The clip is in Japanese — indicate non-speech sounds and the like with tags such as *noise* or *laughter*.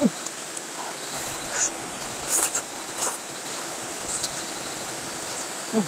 う *laughs* ん